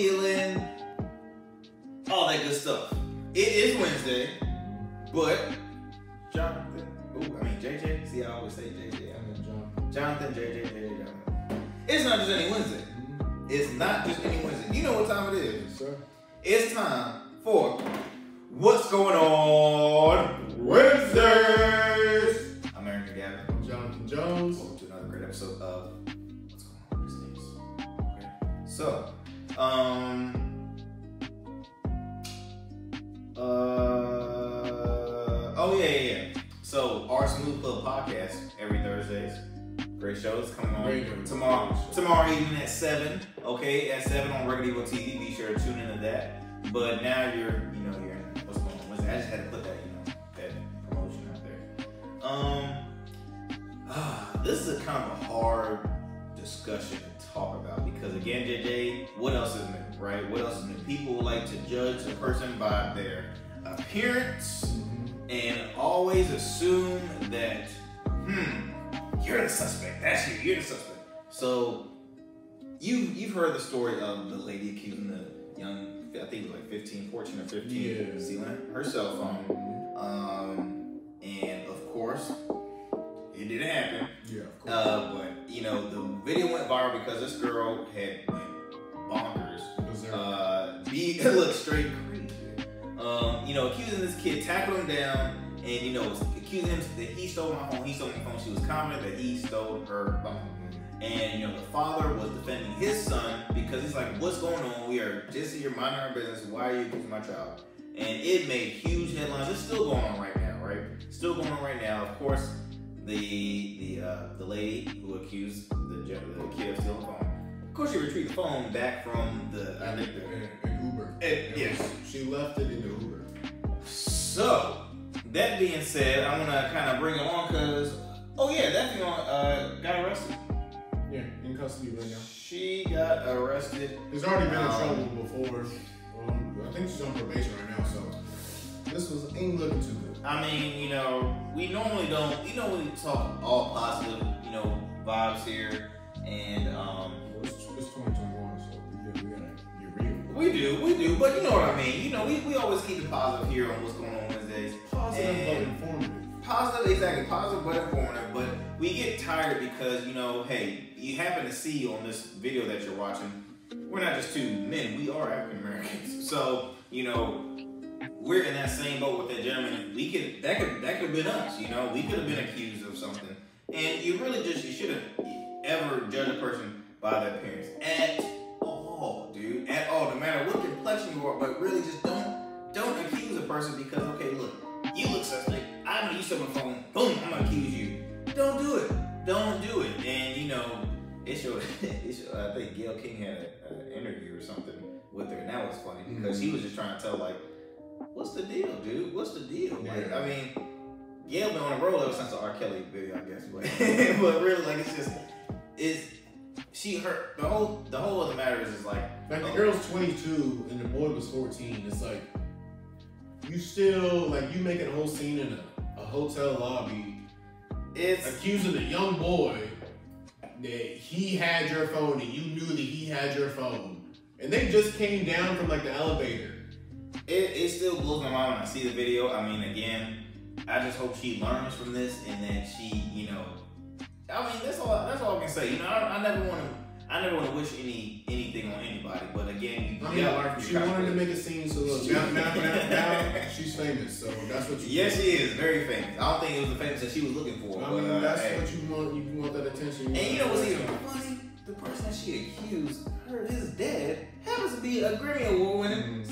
healing, all that good stuff. It is Wednesday, but Jonathon, ooh, I mean JJ. See, I always say JJ. I mean John. Jonathon, JJ, JJ, Jonathon. It's not just any Wednesday. Mm-hmm. It's not just any Wednesday. You know what time it is? Sir. It's time for What's Going On Wednesdays. I'm Arrington Gavin. I'm Jonathon Jones. Welcome to another great episode of What's Going On Wednesdays. Okay. So, um, uh, oh yeah, yeah, yeah. So our Smooth Club podcast every Thursdays. Great shows coming on Great tomorrow. Tomorrow evening at seven. Okay, at seven on Rugged Evo TV. Be sure to tune into that. But now you're, you know, you're what's going on. I just had to put that, you know, that promotion out there. Um, ah, this is a kind of a hard discussion talk about because again, JJ, what else is new, right? What else is new? People like to judge a person by their appearance and always assume that, hmm, you're the suspect. That's you. You're the suspect. So, you you've heard the story of the lady accusing the young, I think it was like 15, 14 or 15, Yeah. stealing her cell phone. Mhm. Um, and of course, it didn't happen. Yeah, of course. Uh, but you know, the video went viral because this girl had bonkers. Uh, be look straight crazy. Um, you know, accusing this kid, tackled him down, and you know, accusing him that he stole my phone. He stole my phone. She was confident that he stole her phone. And you know, the father was defending his son because he's like, "What's going on? We are just here minding our business. Why are you accusing my child?" And it made huge headlines. It's still going on right now, right? Still going on right now. Of course, the the uh, the lady who accused the the kid of stealing the phone. Of course, she retrieved the phone back from the I think the An, an Uber. It- It yes. was- She left it in the Uber. So, that being said, I want to kind of bring it on because, oh yeah, that thing on, uh, got arrested. Yeah, in custody right now. She got arrested. He's already been in Um, trouble before. Um, I think she's on probation right now, so this was ain't looking too good. I mean, you know, we normally don't, you know, we talk all positive, you know, vibes here, and um, Well, It's, it's 2021, so we gotta, we gotta get real. we do, we do, but you know what I mean. You know, we, we always keep it positive here on what's going on Wednesdays. Positive but And- informative. Positive, exactly, positive but informative. But we get tired because you know, hey, you happen to see on this video that you're watching, we're not just two men; we are African Americans. So you know, we're in that same boat with that gentleman. We could that could that could have been us. You know, we could have been accused of something, and you really just you shouldn't ever judge a person by their appearance at all, dude, at all. No matter what complexion you are, but really just don't don't accuse a person because okay, look, you look suspect. I know you stole my phone. Boom, I'm gonna accuse you. Don't do it. Don't do it. And you know, it showed. It showed I think Gayle King had an interview or something with her, and that was funny because she was just trying to tell like, what's the deal, dude? What's the deal? Like, Yeah. I mean, Gayle been on a roll ever since the R. Kelly video, I guess. But, but really, like, it's just, it's she hurt. The whole the whole of the matter is, is like, Like the oh, girl's 22 and the boy was 14. It's like you still like you making a whole scene in a, a hotel lobby it's accusing a young boy that he had your phone and you knew that he had your phone. And they just came down from like the elevator. It, it still blows my mind when I see the video. I mean, again, I just hope she learns from this and that she, you know, I mean, that's all. That's all I can say. You know, I, I never want to. I never want to wish any anything on anybody. But again, you, I mean, gotta learn from she wanted to make a scene, so look, now, now, now, now she's famous, so that's what you Yes, she is very famous. I don't think it was the famous that she was looking for. I but, mean, uh, that's hey. what you want. You want that attention. And want you know what's even funny? The person that she accused, her is dead happens to be a Grammy Award winning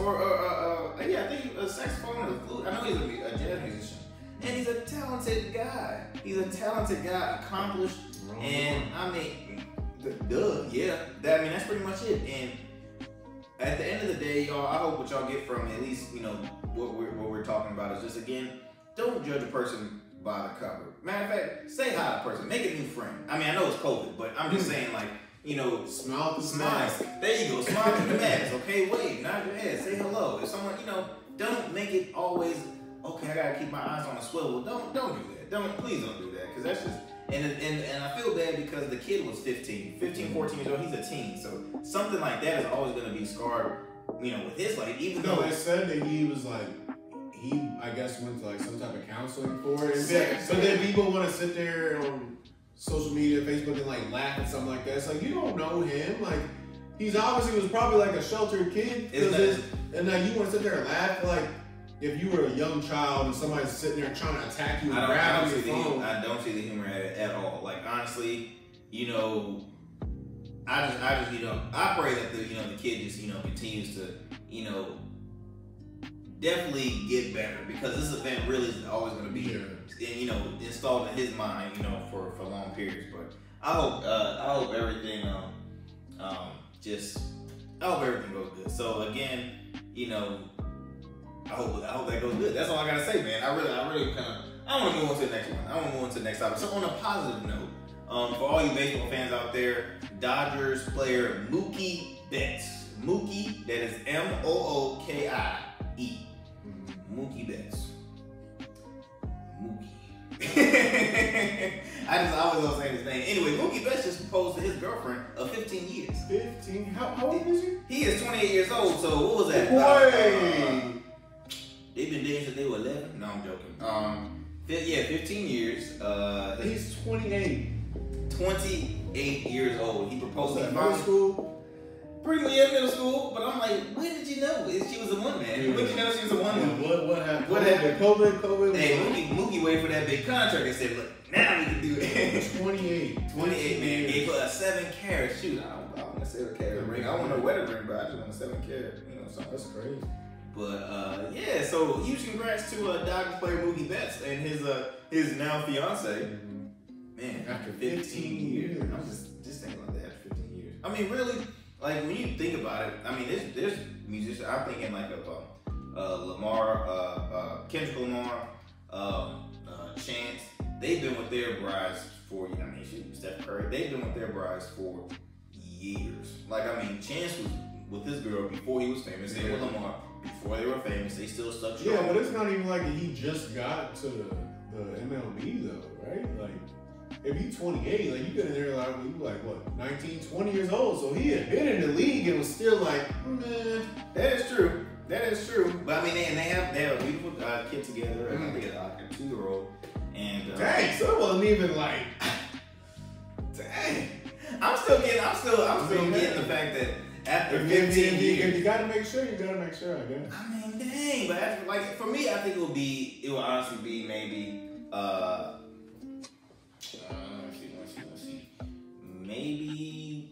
Or uh, uh, uh, yeah, I think a saxophonist, flute. I know he's a, a jazz musician, and he's a talented guy. He's a talented guy, accomplished, Wrong. and I mean, duh, yeah. That, I mean, that's pretty much it. And at the end of the day, y'all, I hope what y'all get from at least you know what we're what we're talking about is just again, don't judge a person by the cover. Matter of fact, say hi to the person, make a new friend. I mean, I know it's COVID, but I'm just saying like you know. smile through the Smile. mask. There you go. Smile through the mask. Okay, wait, nod your head. Say hello. If someone, you know, don't make it always. Okay, I gotta keep my eyes on the swivel. Don't don't do that. Don't please don't do that because that's just And, and and I feel bad because the kid was 15, 15, 14 years old. He's a teen, so something like that is always going to be scarred, you know, with his life. Even No, though they said that he was like, he I guess went to like some type of counseling for it. And but then people want to sit there on social media, Facebook, and like laugh at something like that. It's like you don't know him. Like he's obviously was probably like a sheltered kid. Isn't that- and now you want to sit there and laugh like. If you were a young child and somebody's sitting there trying to attack you and I don't, I grab don't see your the phone, I don't see the humor at at all. Like honestly, you know, I just I just you know I pray that the you know the kid just you know continues to you know definitely get better because this event really is always going to be Yeah. you know installed in his mind you know for for long periods. But I hope uh, I hope everything um um just I hope everything goes good. So again, you know. I hope, I hope that goes good. That's all I gotta say, man. I really, I really kind of, I want to move on to the next one. I want to move on to the next topic. So on a positive note, um, for all you baseball fans out there, Dodgers player Mookie Betts, Mookie, that is M O O K I E, Mookie Betts, Mookie. I just always love say his name. Anyway, Mookie Betts just proposed to his girlfriend of 15 years. 15. How, old is he? He is 28 years old, so what was that? Boy. Uh, they've been dating since they were 11. No, I'm joking. Um, yeah, 15 years. Uh, he's He's 28. 28 years old. He proposed Was to that her middle school? Pretty much in middle school, but I'm like, when did you know she was a woman? man? Yeah. When did you know she was a one Yeah, what, what happened? What happened? COVID, COVID. Hey, Mookie, Mookie waited for that big contract and said, look, now we can do it. 28. 28 man gave her a seven carat shoot. I don't, I don't want to say a carat ring. I want a wedding ring, but I just want a seven carat, you know, something. That's crazy. But uh, yeah, so huge congrats to uh, Dodgers player Mookie Betts and his uh, his now fiance. Man, After 15, 15 years. years. I'm just just thinking about that after 15 years. I mean, really, like when you think about it, I mean, there's there's musicians. I'm thinking like of uh, uh, Lamar, uh, uh, Kendrick Lamar, um, uh, Chance. They've been with their brides for. I mean, shoot, Steph Curry. They've been with their brides for years. Like I mean, Chance was with this girl before he was famous. Same with Yeah. Lamar before they were famous. They still stuck Yeah, but it's not even like he just got to the, the MLB though, right? Like, if he's 28, like you get in there like you like what 19, 20 years old, so he had been in the league and was still like, man, That is true. That is true. But I mean, they, and they have they have a beautiful uh, kid together. and I Mhm. think it's like a two year old. And uh, dang, so it wasn't even like, dang, I'm still getting, I'm still, I'm still Yeah. getting the fact that after if, if, 15 if, if, years. you gotta make sure, you gotta make sure, I guess. I mean, dang, but after, like for me, I think it would be, it would honestly be maybe, uh, maybe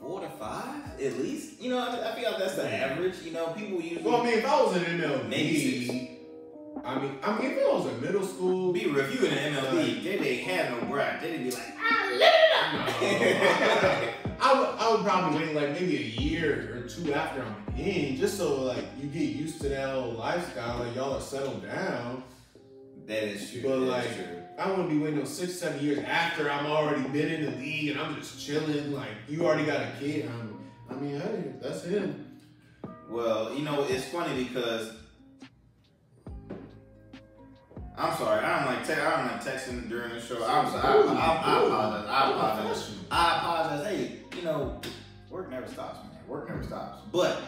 four to five at least. You know, I, I feel like that's the average. You know, people usually. Well, I mean, if I was in MLB, Maybe six. I mean, I mean, if I was in middle school, be reviewing the MLB, they didn't have no. They didn't be like, ah, No. live it up. I would, I would probably wait like maybe a year or two after I'm in, just so like you get used to that old lifestyle, like y'all are settled down. That is true. But, that like, true. I wouldn't be waiting on six, seven years after I'm already been in the league and I'm just chilling. Like you already got a kid. I'm, I mean, hey, that's him. Well, you know, it's funny because I'm sorry. I don't like te- I don't like texting during the show. I'm sorry. I, I, I, I apologize. I apologize. I apologize. Hey, you know, work never stops, man. Work never stops. But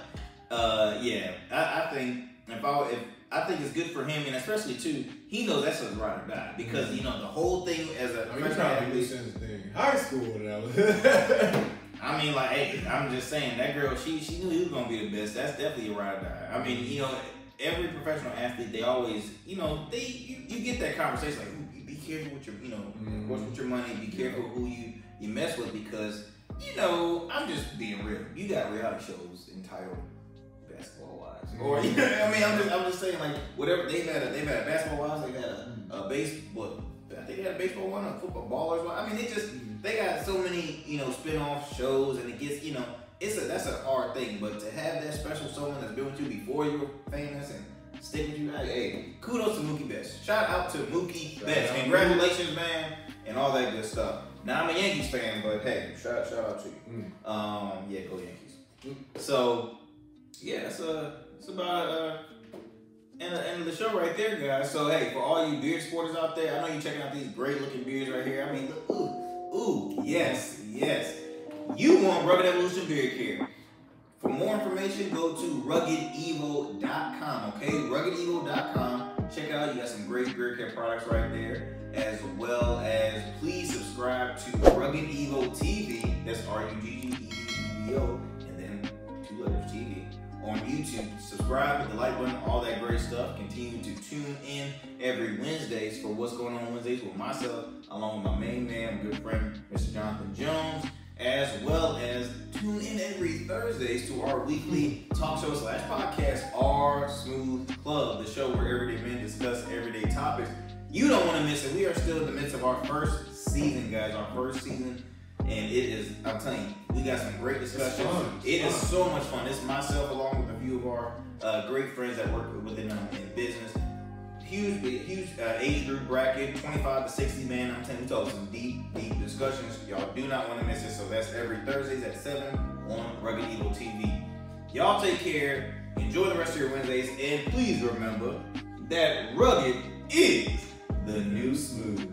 uh, yeah, I, I think if I if I think it's good for him, and especially too, he knows that's his ride or die because you know the whole thing as a I mean, you professional probably knew athlete. since. High school I. I mean, like, hey, I'm just saying that girl, she she knew he was gonna be the best. That's definitely a ride or die. I mean, you know, every professional athlete, they always, you know, they you, you get that conversation like, be careful with your, you know, Mhm. what's with your money. Be careful who you you mess with because, you know, I'm just being real. You got reality shows entitled Basketball Wives, or you know, I mean, I'm just I'm just saying like whatever they've had a they've had a basketball wives, they've had a, a base, what I think they had a baseball one, a football ballers one. I mean, they just they got so many, you know, spin-off shows and it gets, you know, it's a that's a hard thing, but to have that special someone that's been with you before you were famous and stick with you, hey, hey kudos to Mookie Betts. Shout out to Mookie Shout Betts. Congratulations, man, and all that good stuff. Now I'm a Yankees fan, but hey, shout shout out to you. Mm. Um, yeah, go Yankees. Mm. So, yeah, it's uh, it's about uh, And, and the show right there, guys. So hey, for all you beard sporters out there, I know you're checking out these great looking beards right here. I mean, ooh, ooh, yes, yes. You want Rugged Evolution Beard Care. For more information, go to ruggedevo.com, okay? Ruggedevo.com. Check out, you got some great beard care products right there, as well as please subscribe to Rugged Evo TV. That's R U G Subscribe, hit the like button, all that great stuff. Continue to tune in every Wednesdays for what's going on Wednesdays with myself, along with my main man, good friend, Mr. Jonathon Jones as well as tune in every Thursdays to our weekly talk show slash podcast, our Smooth Club, the show where everyday men discuss everyday topics. You don't want to miss it. We are still in the midst of our first season, guys. Our first season. And it is, I'm telling you, we got some great discussions. It's It is fun. so much fun. It's myself along with a few of our uh, great friends that work within um, in business huge, huge uh, age group bracket, 25 to 60 man. I'm telling you, we talk some deep, deep discussions. Y'all do not want to miss it. So that's every Thursdays at 7 on Rugged Evo TV. Y'all take care. Enjoy the rest of your Wednesdays. And please remember that rugged is the new smooth.